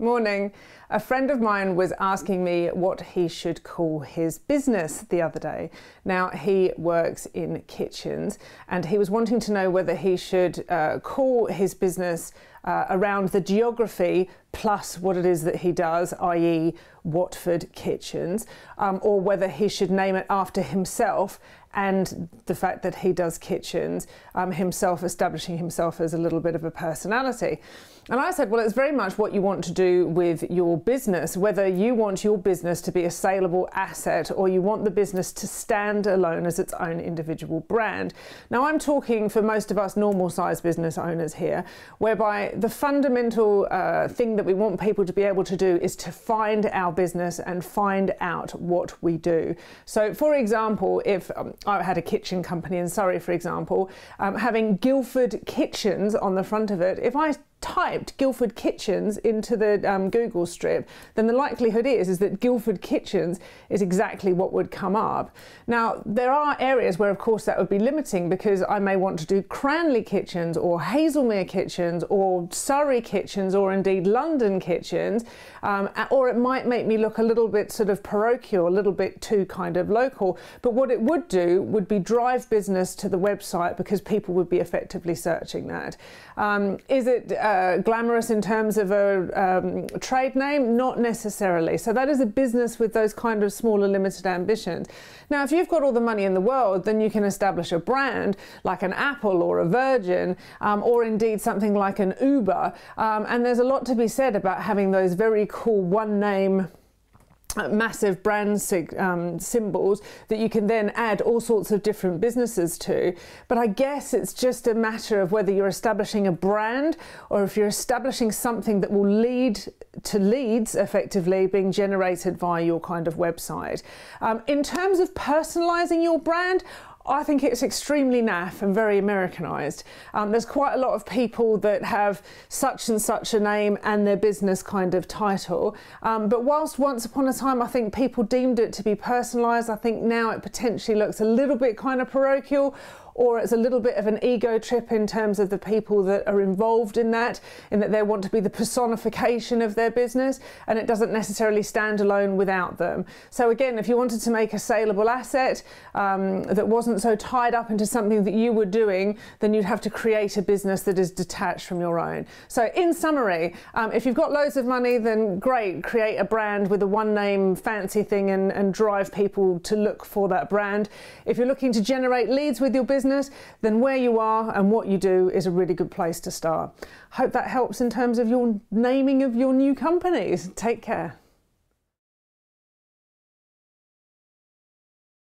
Morning. A friend of mine was asking me what he should call his business the other day. Now, he works in kitchens and he was wanting to know whether he should uh, call his business uh, around the geography plus what it is that he does, i.e., Watford Kitchens, um, or whether he should name it after himself and the fact that he does kitchens, um, himself establishing himself as a little bit of a personality. And I said, well, it's very much what you want to do with your business, whether you want your business to be a saleable asset or you want the business to stand alone as its own individual brand. Now, I'm talking for most of us normal sized business owners here, whereby the fundamental uh, thing that we want people to be able to do is to find our business and find out what we do. So, for example, if um, I had a kitchen company in Surrey, for example, um, having Guildford Kitchens on the front of it, if I typed Guildford Kitchens into the um, Google strip, then the likelihood is, is that Guildford Kitchens is exactly what would come up. Now, there are areas where, of course, that would be limiting because I may want to do Cranleigh Kitchens or Haslemere Kitchens or Surrey Kitchens or indeed London Kitchens, um, or it might make me look a little bit sort of parochial, a little bit too kind of local. But what it would do would be drive business to the website because people would be effectively searching that. Um, is it uh, glamorous in terms of a um, trade name? Not necessarily. So that is a business with those kind of smaller limited ambitions. Now, if you've got all the money in the world, then you can establish a brand like an Apple or a Virgin, um, or indeed something like an Uber. Um, and there's a lot to be said about having those very cool one name massive brand um, symbols that you can then add all sorts of different businesses to. But I guess it's just a matter of whether you're establishing a brand or if you're establishing something that will lead to leads effectively being generated via your kind of website. Um, in terms of personalizing your brand, I think it's extremely naff and very Americanized. Um, there's quite a lot of people that have such and such a name and their business kind of title. Um, but whilst once upon a time I think people deemed it to be personalized, I think now it potentially looks a little bit kind of parochial or it's a little bit of an ego trip in terms of the people that are involved in that, in that they want to be the personification of their business and it doesn't necessarily stand alone without them. So, again, if you wanted to make a saleable asset um, that wasn't so tied up into something that you were doing, then you'd have to create a business that is detached from your own. So, in summary, um, if you've got loads of money, then great, create a brand with a one name fancy thing and, and drive people to look for that brand. If you're looking to generate leads with your business, business, then where you are and what you do is a really good place to start. Hope that helps in terms of your naming of your new companies. Take care.